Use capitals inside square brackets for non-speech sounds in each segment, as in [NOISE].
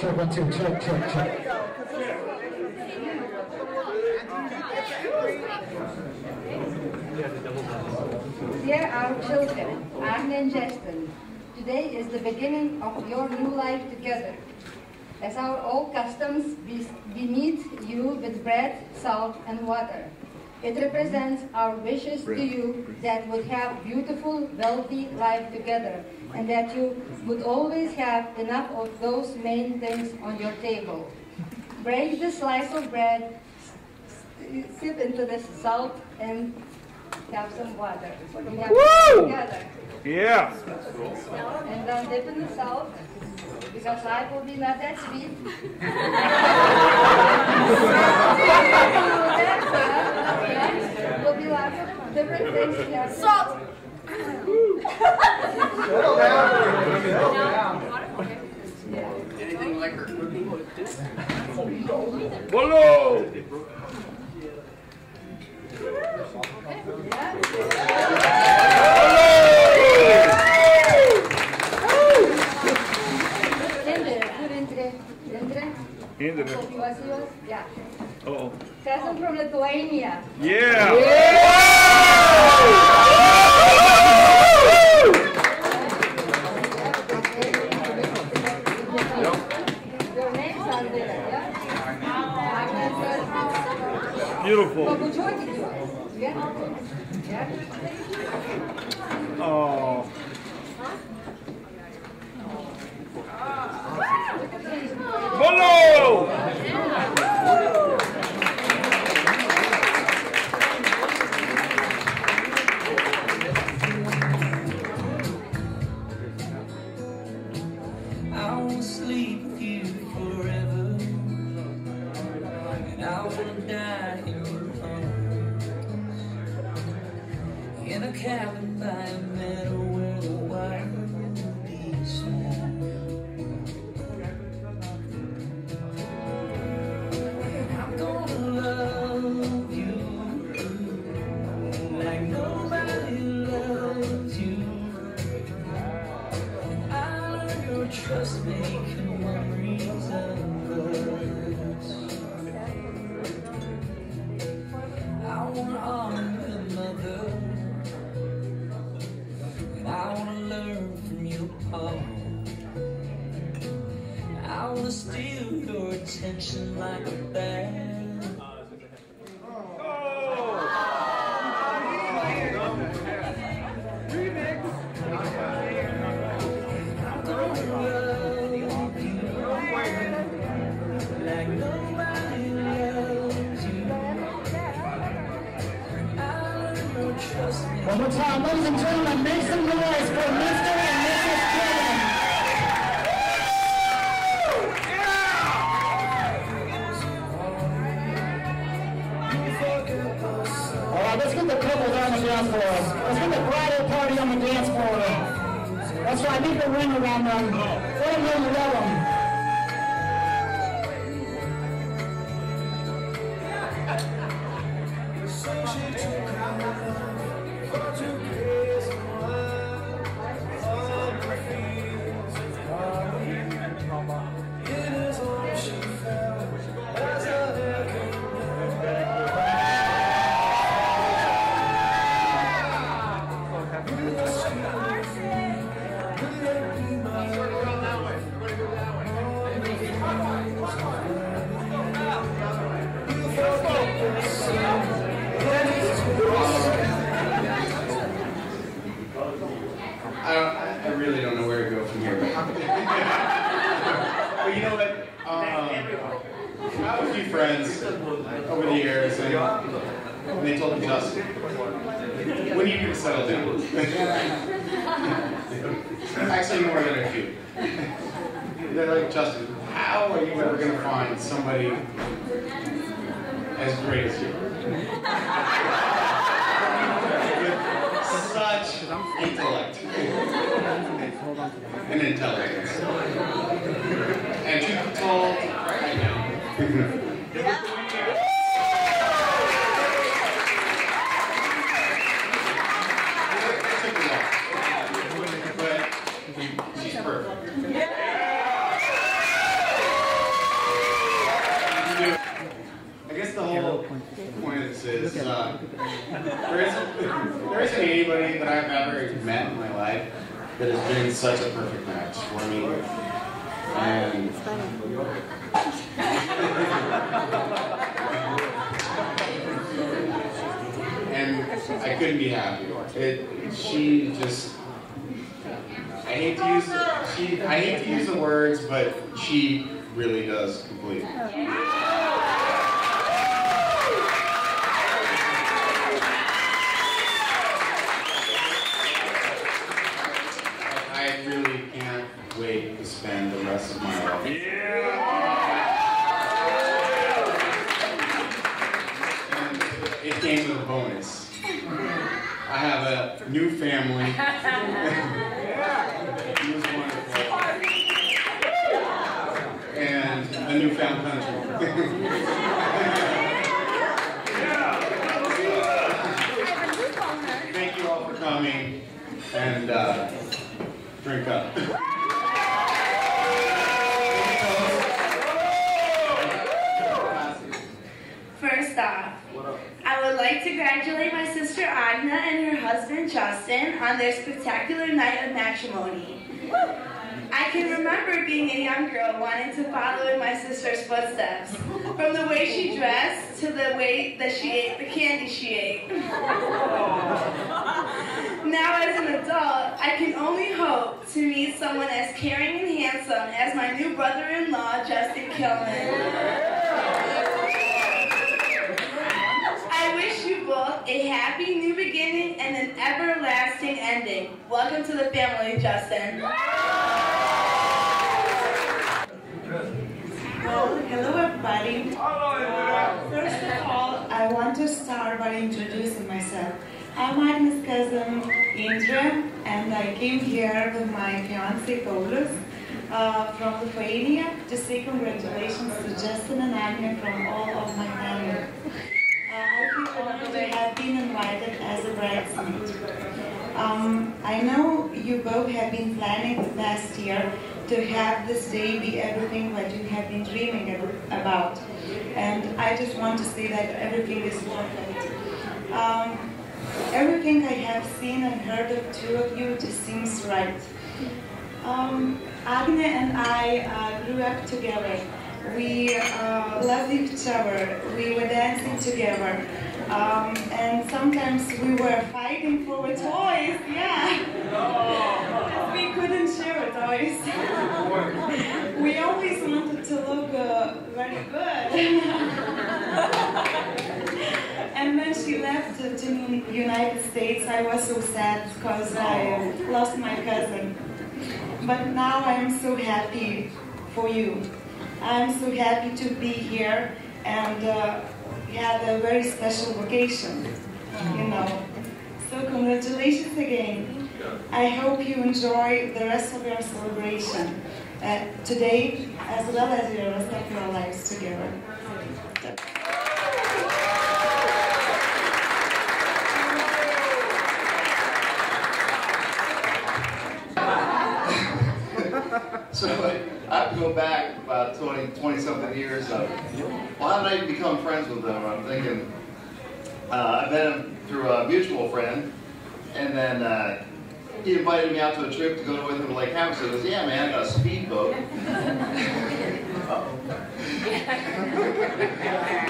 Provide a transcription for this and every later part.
Check one, two, check, check, check. Dear our children, Arne and Justin, today is the beginning of your new life together. As our old customs, we, we meet you with bread, salt, and water. It represents our wishes to you that would have beautiful, wealthy life together, and that you would always have enough of those main things on your table. Break the slice of bread, sip into the salt, and have some water. Woo! together. Yeah. And then dip in the salt, because life will be not that sweet. [LAUGHS] Will be lots of different things we have. Salt! Goed indre. Kinderen. Kinderen. Was yours? Yeah. Uh-oh. Cousin from Lithuania. Yeah. Your in a cabin by a meadow attention like a me. One more time, ladies and gentlemen, 411 I, I, really don't know where to go from here. but you know what? Um, I have a few friends over the years, and they told me, Justin, when are you going to settle down? [LAUGHS] Actually, more than a few. They're like, Justin, how are you ever going to find somebody as great as you? Such intellect and intelligence. And truth be told, I know. That has been such a perfect match for me. And and I couldn't be happier. It, she just I hate to use she I hate to use the words, but she really does complete. me. I really can't wait to spend the rest of my life. And it came with a bonus. I have a new family. It was wonderful. And a newfound country. Thank you all for coming and uh, drink up. First off, I would like to congratulate my sister Agna and her on their spectacular night of matrimony. I can remember being a young girl wanting to follow in my sister's footsteps, from the way she dressed to the way that she ate the candy she ate. Now, as an adult, I can only hope to meet someone as caring and handsome as my new brother-in-law, Justin Kilman. I wish you both a happy new beginning and an everlasting ending. Welcome to the family, Justin. Well, hello everybody. First of all, I want to start by introducing myself. I'm Agnes' cousin Indra, and I came here with my fiance Paulus uh, from Lithuania to say congratulations to Justin and Agnes from all of my family. I feel honored to have been invited as a bridesmaid. Um, I know you both have been planning last year to have this day be everything that you have been dreaming about. And I just want to say that everything is perfect. Um, everything I have seen and heard of two of you just seems right. Um, Agne and I uh, grew up together. We uh, loved each other. We were dancing together. Um, and sometimes we were fighting for the toys, yeah. [LAUGHS] We couldn't share the toys. [LAUGHS] we always wanted to look uh, very good. [LAUGHS] and when she left to the United States, I was so sad because I lost my cousin. But now I'm so happy for you. I'm so happy to be here and uh, have a very special vocation, you know. So congratulations again. I hope you enjoy the rest of your celebration uh, today as well as your lives together. [LAUGHS] So I go back about 20, 20 something years. Of, well, how did I become friends with them? I'm thinking, uh, I met him through a mutual friend, and then uh, he invited me out to a trip to go with him to Lake Havasu. He goes, yeah, man, I got a speedboat. [LAUGHS]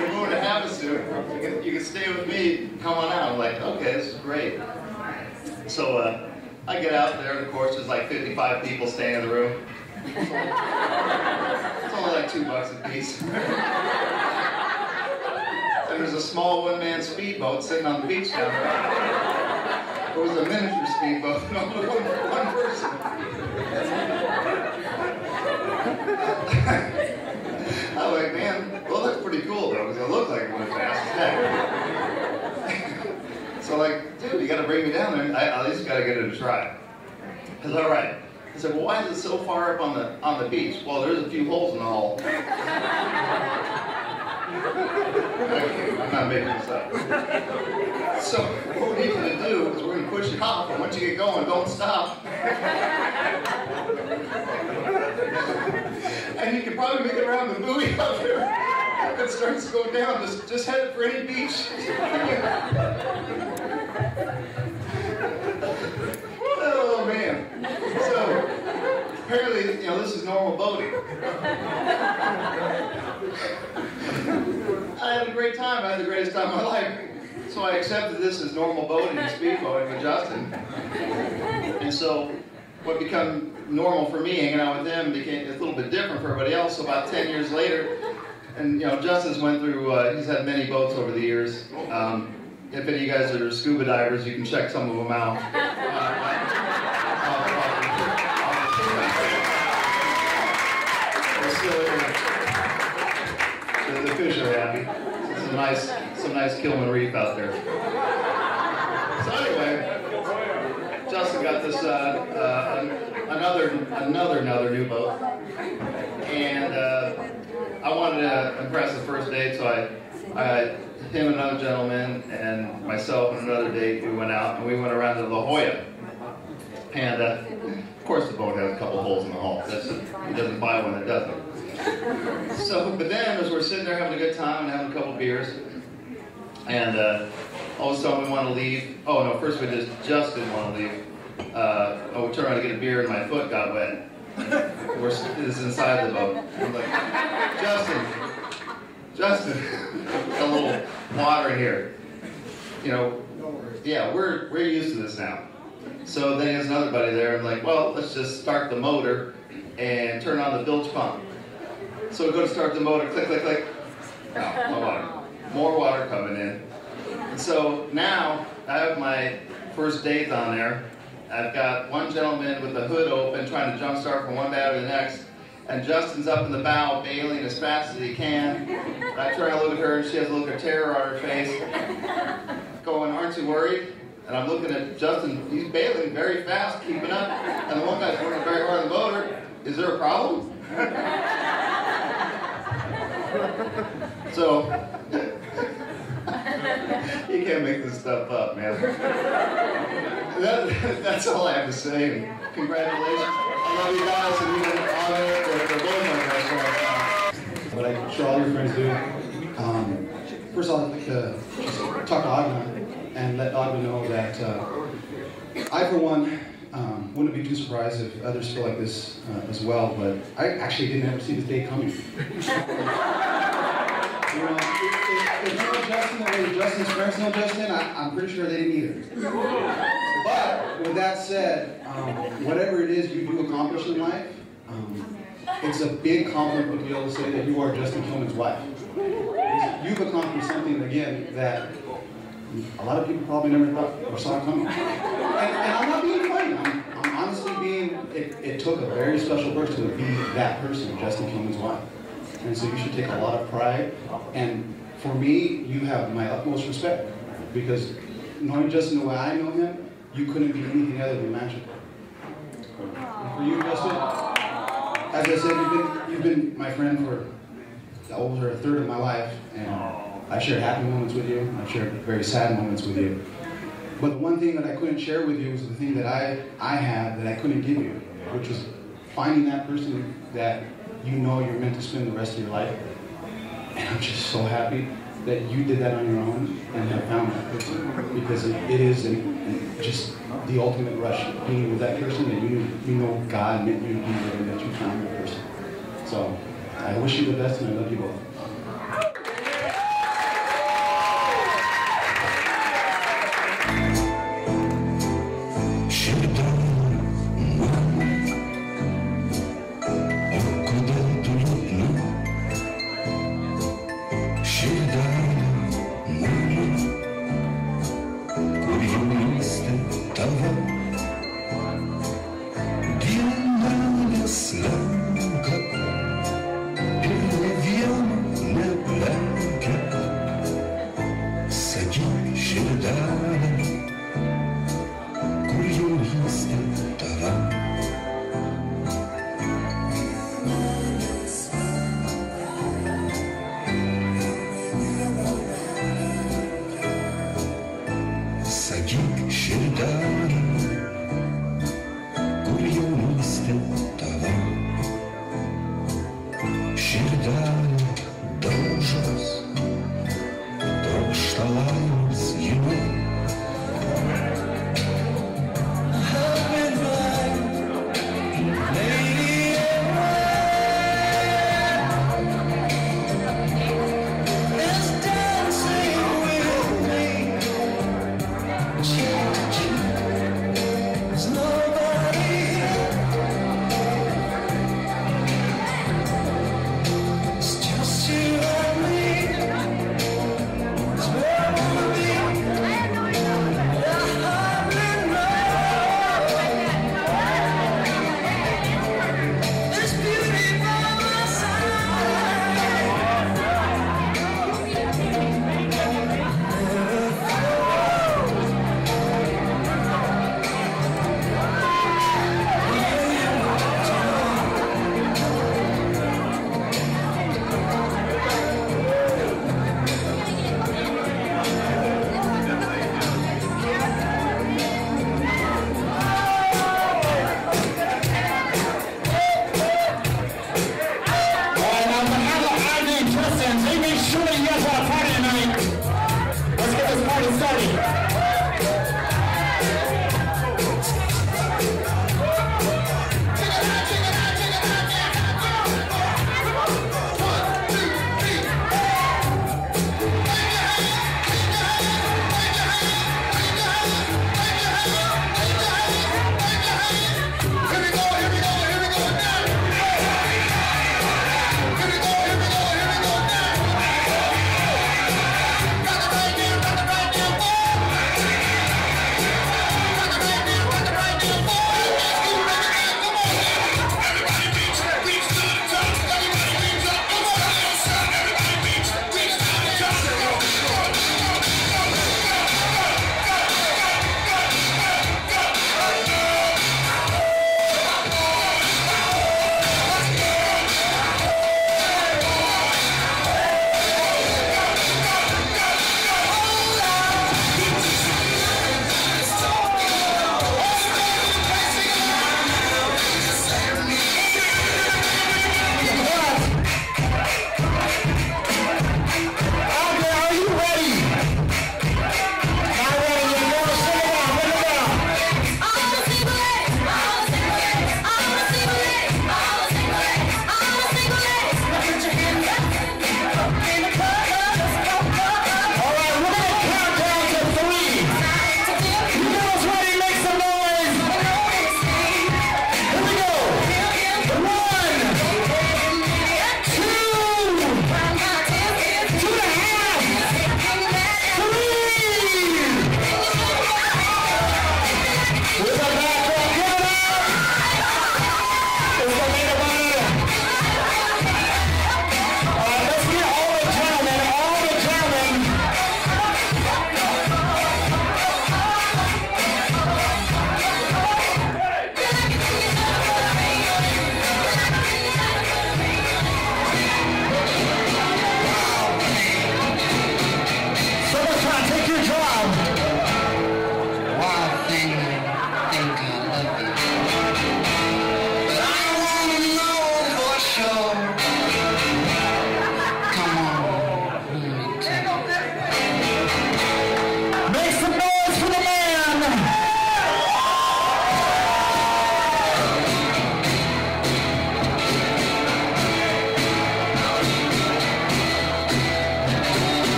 We're going to Havasu. You can, you can stay with me. Come on out. I'm like, okay, this is great. So uh, I get out there, and of course, there's like 55 people staying in the room. It's only like two bucks a piece. and there's a small one-man speedboat sitting on the beach down there. It was a miniature speedboat, [LAUGHS] no, one, one person. I'm like, man, well, that's pretty cool though, because it looked like it went fast as heck. so like, dude, you got to bring me down there. I at least got to get it a try. I said, all right. I said, well, why is it so far up on the on the beach? Well, there's a few holes in the hull. [LAUGHS] Okay, I'm not making this up. So what we need you to do is we're going to push you off, and once you get going, don't stop. and you can probably make it around the buoy [LAUGHS] out there. If it starts to go down, just, just head for any beach. [LAUGHS] oh, man. So, apparently, you know, this is normal boating. I had a great time. I had the greatest time of my life. So I accepted this as normal boating and speedboating with Justin. And so what became normal for me, hanging out with them, became a little bit different for everybody else. So about 10 years later, and you know, Justin's went through, uh, he's had many boats over the years. Um, if any of you guys are scuba divers, you can check some of them out. They're fish happy. Some nice, some nice Kilman Reef out there. So anyway, Justin got this uh, uh, another, another, another new boat, and uh, I wanted to impress the first date, so I, I, him and another gentleman and myself and another date, we went out and we went around to La Jolla, and of course the boat has a couple holes in the hull. That's he doesn't buy one that doesn't. So, but then as we're sitting there having a good time and having a couple beers, and uh, all of a sudden we want to leave. Oh no, first we just just didn't want to leave. Uh, oh, we turned to get a beer and my foot got wet. We're is inside the boat. I'm like, Justin, Justin, [LAUGHS] a little water here. You know, yeah, we're we're used to this now. So then there's another buddy there. I'm like, well, let's just start the motor and turn on the bilge pump. So we go to start the motor, click, click, click. Oh, no, no water. More water coming in. And so now I have my first date on there. I've got one gentleman with the hood open trying to jump start from one bow to the next. And Justin's up in the bow bailing as fast as he can. I try to look at her and she has a look of terror on her face. Going, aren't you worried? And I'm looking at Justin, he's bailing very fast, keeping up. And the one guy's working very hard on the motor. Is there a problem? [LAUGHS] so, you can't make this stuff up, man. That, that's all I have to say. Congratulations. I love you guys, and you've been honored for, for both my guys. What I'm sure all your friends do. Um, first, I'd like to just talk to Agna and let Agna know that uh, I, for one, um, wouldn't be too surprised if others feel like this uh, as well, but I actually didn't ever see this day coming. You know, if, if, you Justin the way Justin's friends know Justin, I, I'm pretty sure they didn't either. But with that said, um, whatever it is you do accomplish in life, um, it's a big compliment to be able to say that you are Justin Kilman's wife. You've accomplished something again that a lot of people probably never thought or saw coming. And, and I'm not being funny. I'm, I'm honestly being. It, it took a very special person to be that person, Justin Kilman's wife. And so you should take a lot of pride. And for me, you have my utmost respect because knowing Justin the way I know him, you couldn't be anything other than magical. And for you, Justin, as I said, you've been you've been my friend for over a third of my life, and I've shared happy moments with you. I've shared very sad moments with you. But the one thing that I couldn't share with you was the thing that I I had that I couldn't give you, which was finding that person that you know you're meant to spend the rest of your life. And I'm just so happy that you did that on your own and have found that person because it, it is just the ultimate rush being with that person that you you know God meant you to be there and that you found that person. So I wish you the best and I love you both.